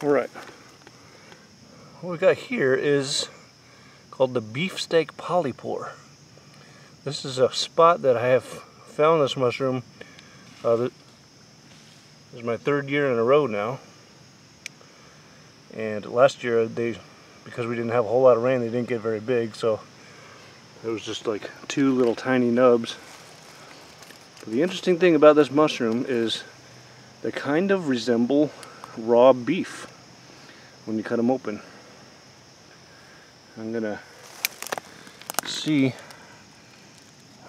Alright. What we got here is called the beefsteak polypore. This is a spot that I have found this mushroom. Uh, this is my third year in a row now. And last year they, because we didn't have a whole lot of rain, they didn't get very big. So it was just like two little tiny nubs. But the interesting thing about this mushroom is they kind of resemble raw beef when you cut them open. I'm gonna see. It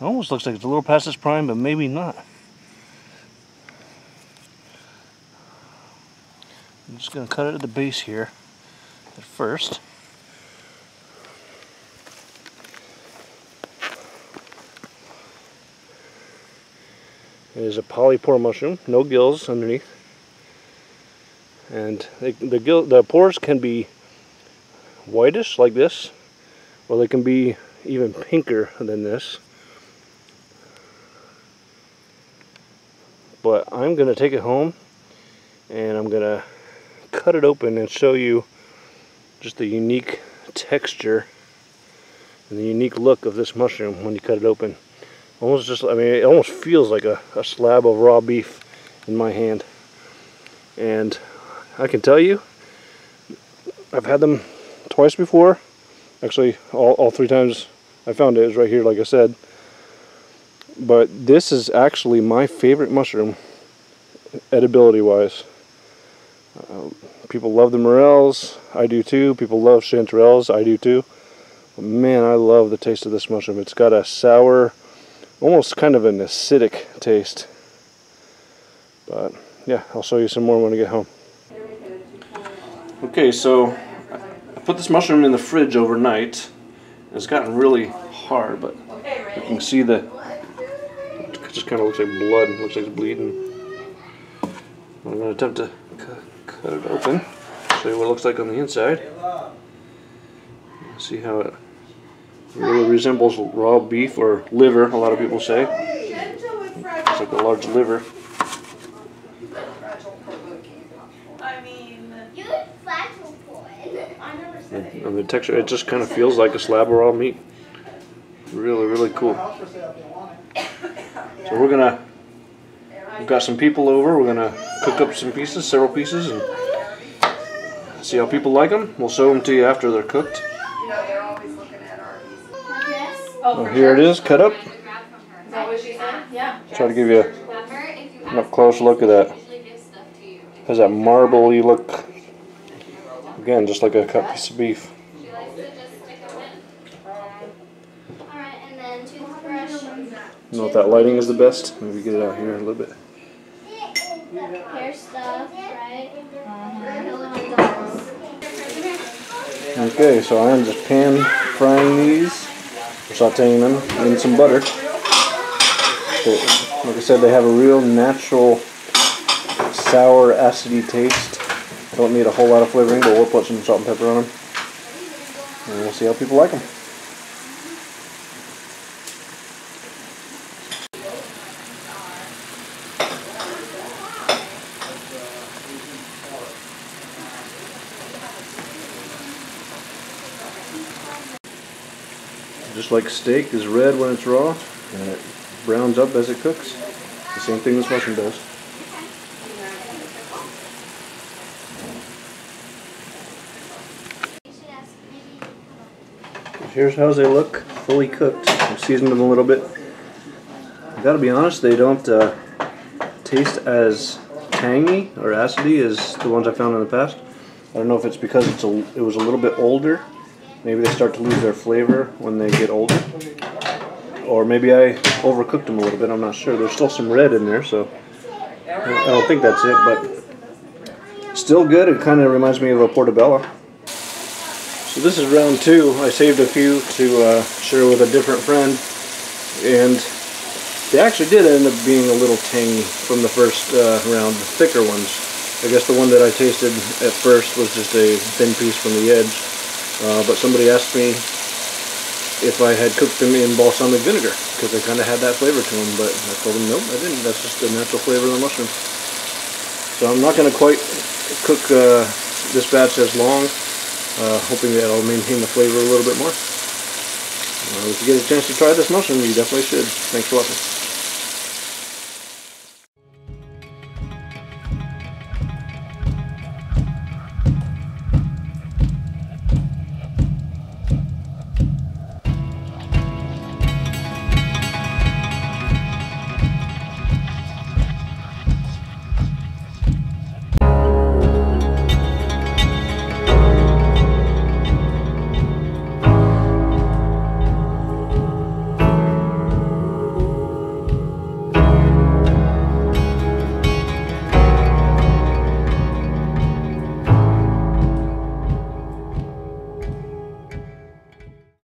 almost looks like it's a little past its prime, but maybe not. I'm just gonna cut it at the base here at first. It is a polypore mushroom, no gills underneath. And they, the, the pores can be whitish like this, or they can be even pinker than this. But I'm to take it home and I'm to cut it open and show you just the unique texture and the unique look of this mushroom when you cut it open. Almost just, I mean, it almost feels like a, a slab of raw beef in my hand. And I can tell you, I've had them twice before. Actually, all, all three times I found it is right here, like I said. But this is actually my favorite mushroom, edibility-wise. Uh, people love the morels. I do too. People love chanterelles. I do too. But man, I love the taste of this mushroom. It's got a sour, almost kind of an acidic taste. But yeah, I'll show you some more when I get home. Okay, so I put this mushroom in the fridge overnight. It's gotten really hard, but you can see the it just kind of looks like blood. It looks like it's bleeding. I'm going to attempt to cut it open, show you what it looks like on the inside. See how it really resembles raw beef or liver, a lot of people say. It's like a large liver. And the texture, it just kind of feels like a slab of raw meat. Really, really cool. So we're gonna, we've got some people over, we're gonna cook up some pieces, several pieces, and see how people like them. We'll show them to you after they're cooked. Oh, oh So here it is, cut up. Is that what she said? Yeah. Try to give you a, an up close look at that. Has that marbly look. Again, just like a cut piece of beef. Alright, and then toothbrush, know if that lighting is the best. Maybe get it out here a little bit. hair stuff, right? Okay, so I'm just pan frying these, sauteing them in some butter. Like I said, they have a real natural sour, acidy taste. Don't need a whole lot of flavoring, but we'll put some salt and pepper on them. And we'll see how people like them. Just like steak is red when it's raw, and it browns up as it cooks. The same thing this mushroom does. Here's how they look, fully cooked. I've seasoned them a little bit. I gotta be honest, they don't uh, taste as tangy or acidy as the ones I found in the past. I don't know if it's because it's a, it was a little bit older. Maybe they start to lose their flavor when they get older. Or maybe I overcooked them a little bit, I'm not sure. There's still some red in there, so I don't think that's it, but still good. It kind of reminds me of a portobello. So this is round two. I saved a few to uh, share with a different friend, and they actually did end up being a little tangy from the first uh, round, the thicker ones. I guess the one that I tasted at first was just a thin piece from the edge, uh, but somebody asked me if I had cooked them in balsamic vinegar, because they kind of had that flavor to them, but I told them, nope, I didn't. That's just the natural flavor of the mushroom. So I'm not going to quite cook uh, this batch as long, uh, hoping that it'll maintain the flavor a little bit more. Uh, if you get a chance to try this mushroom, you definitely should. Thanks for watching.